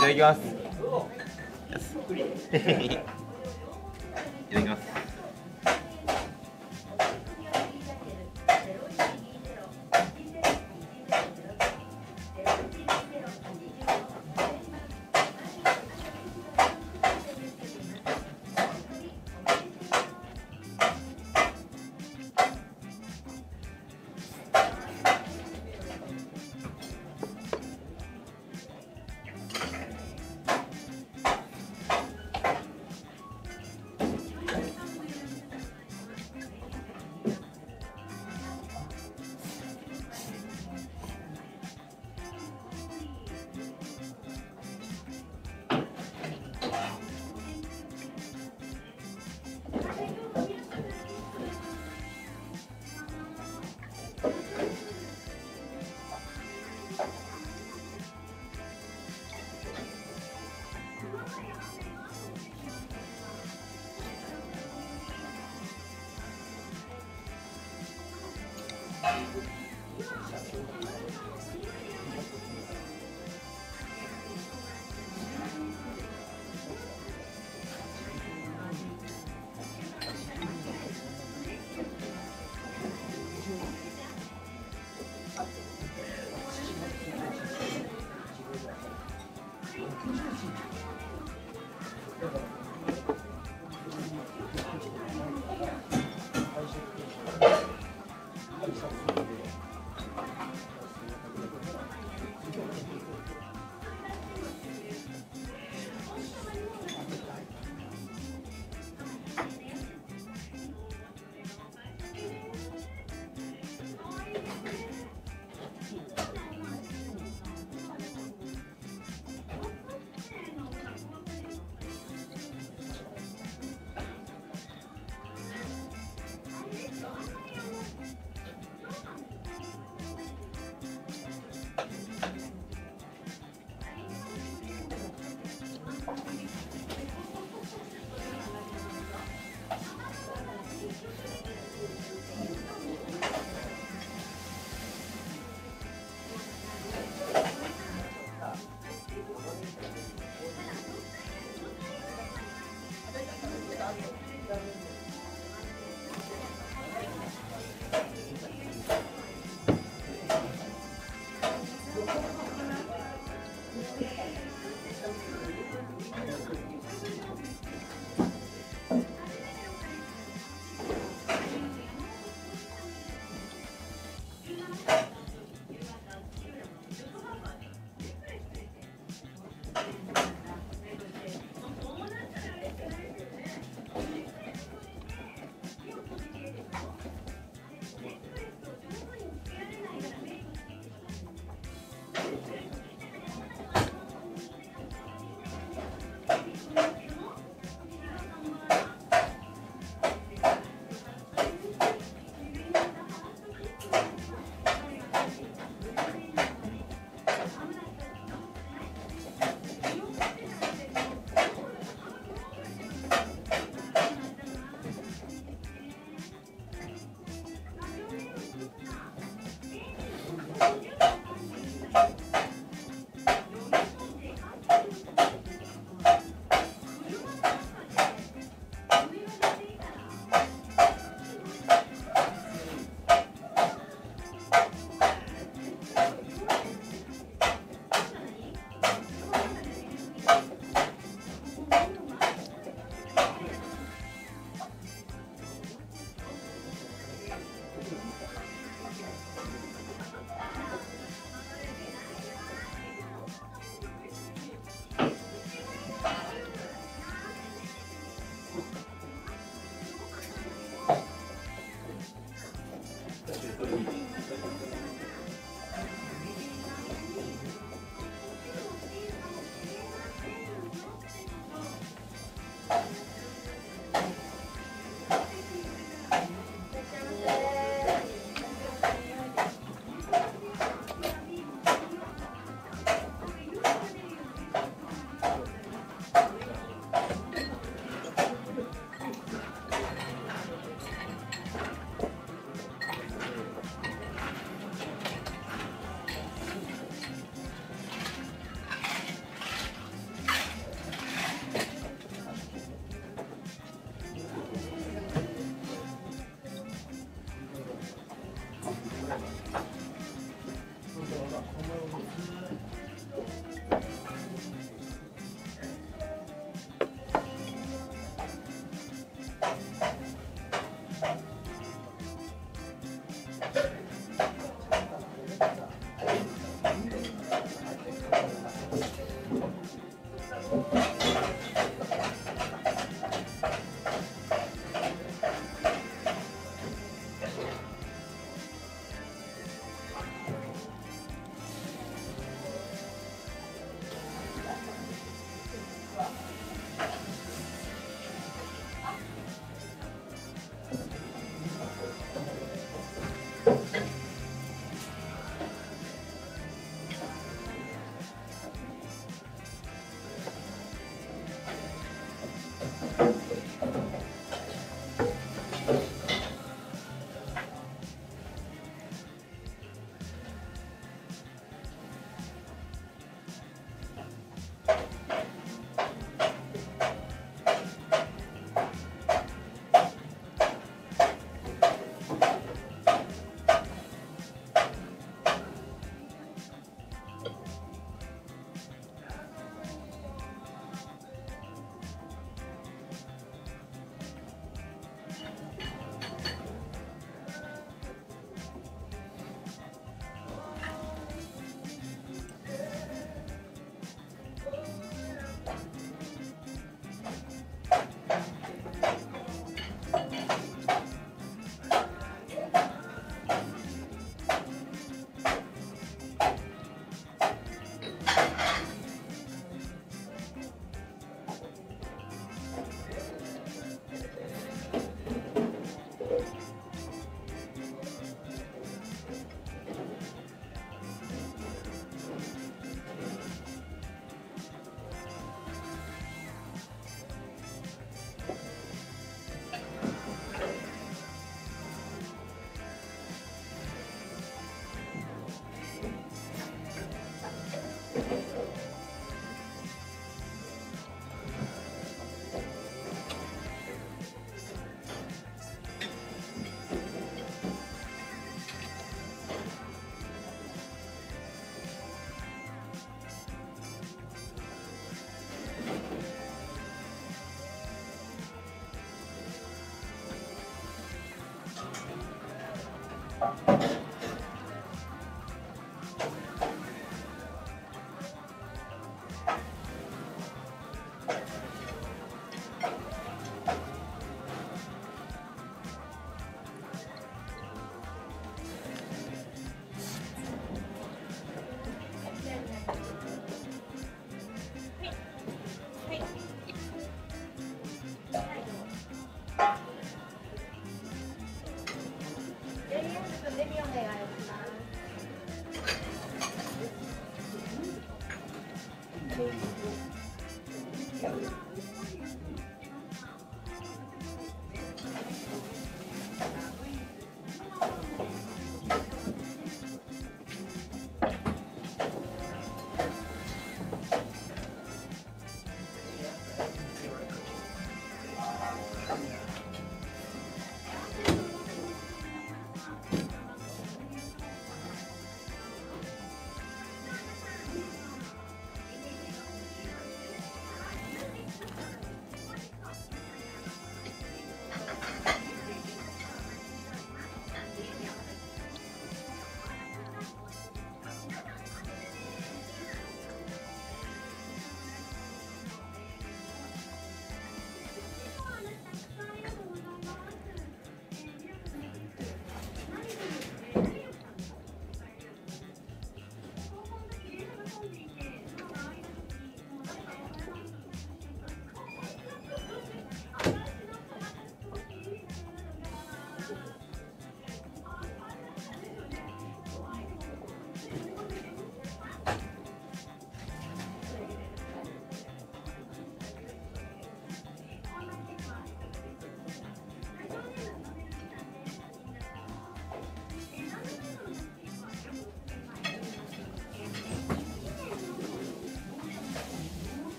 ただきます。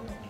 Amen.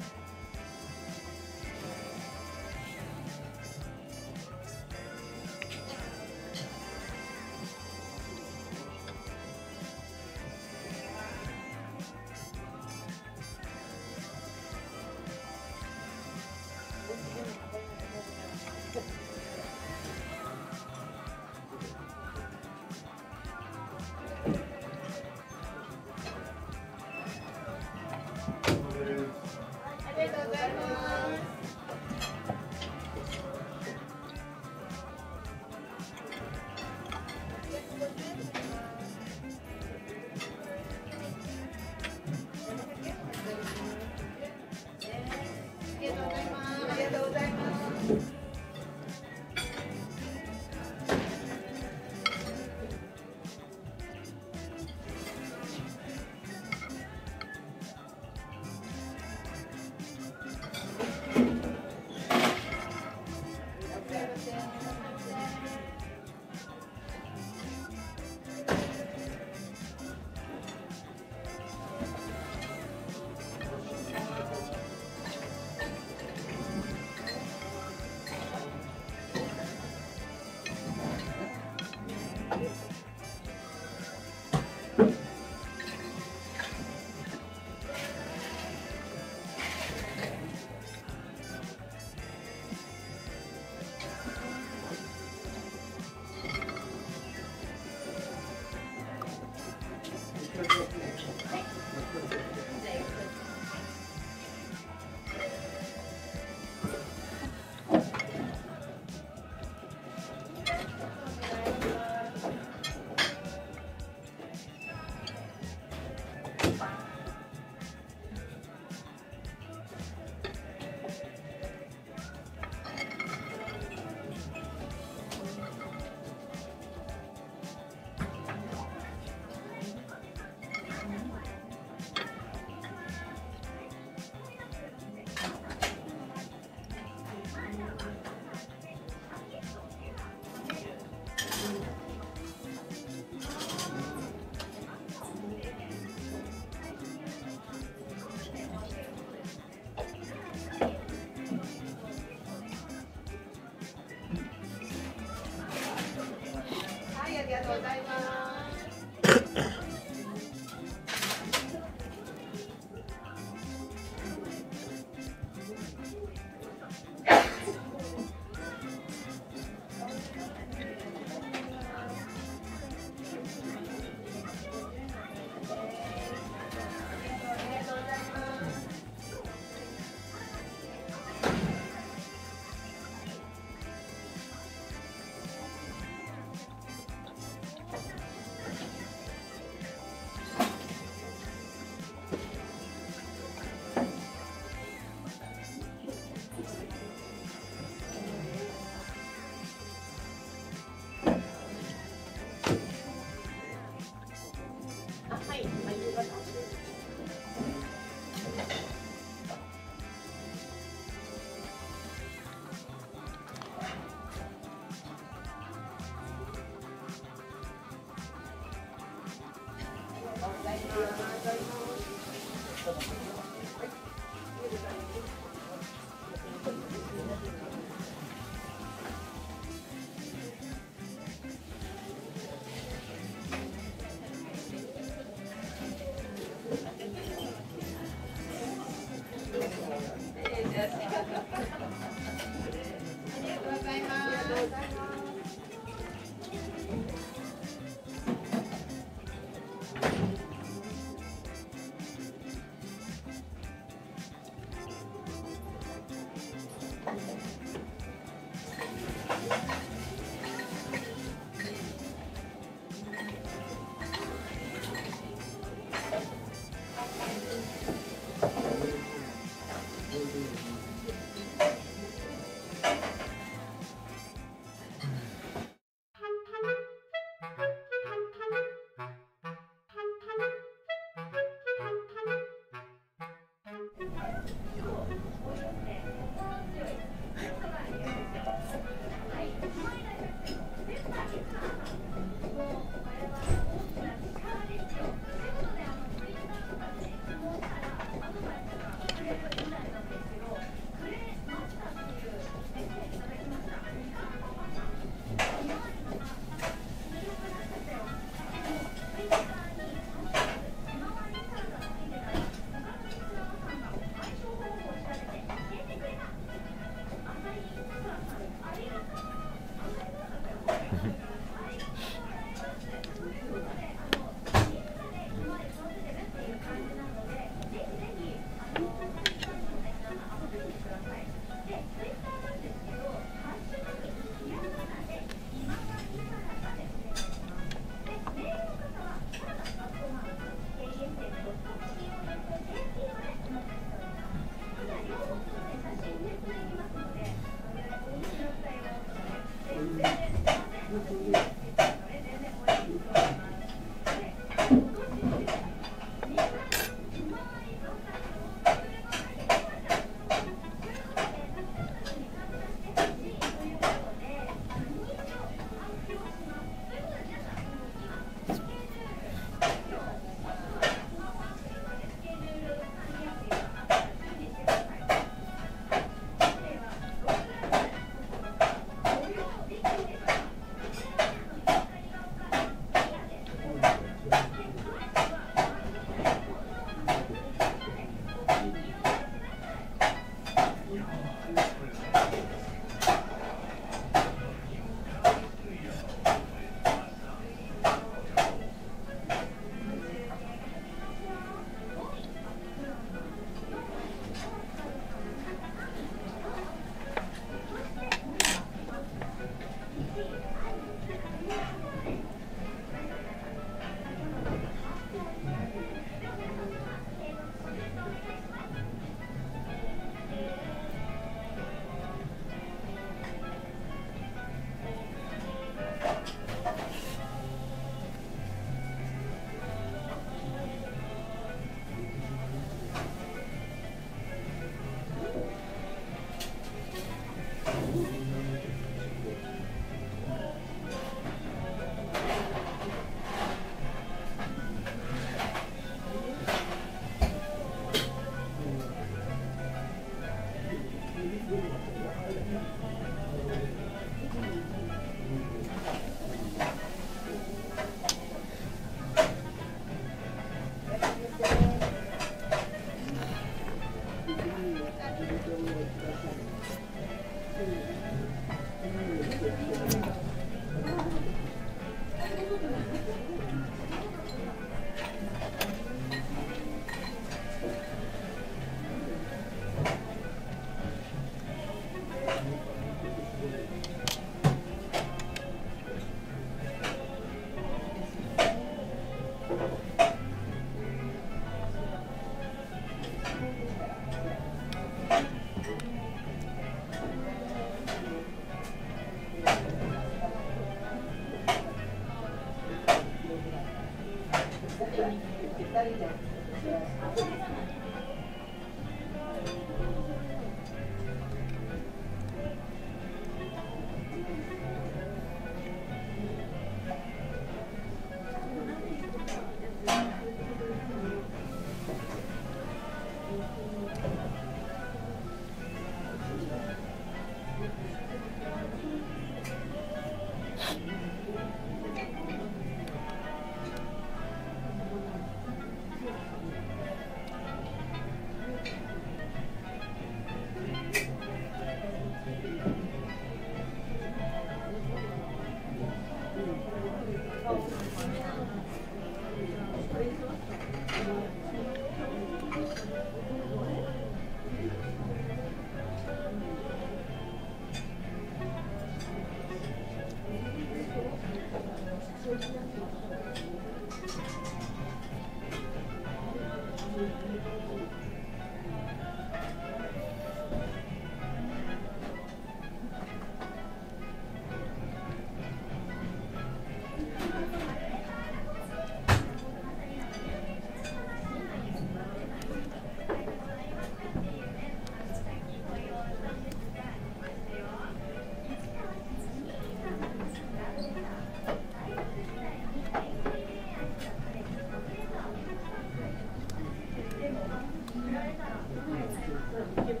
あありがとうござい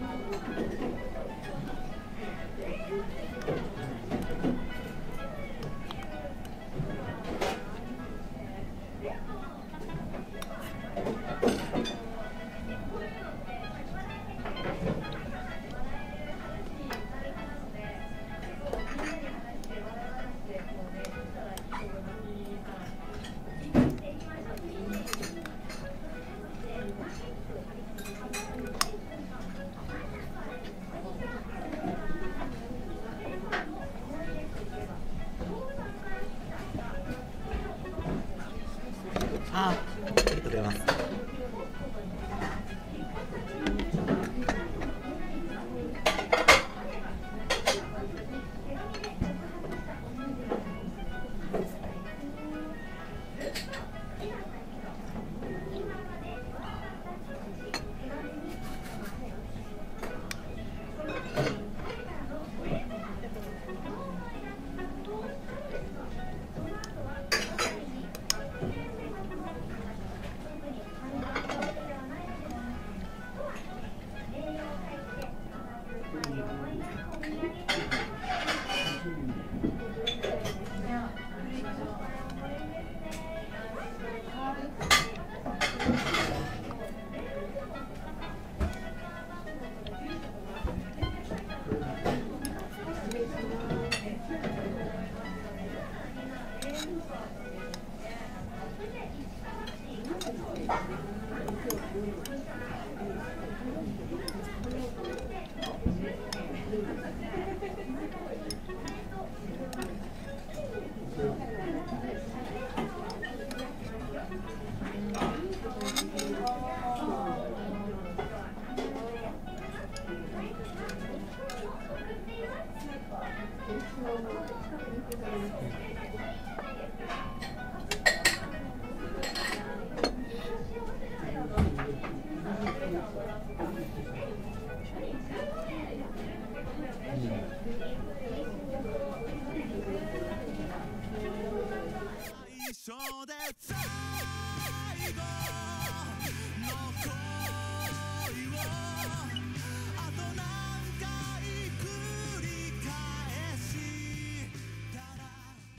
ます最初で最後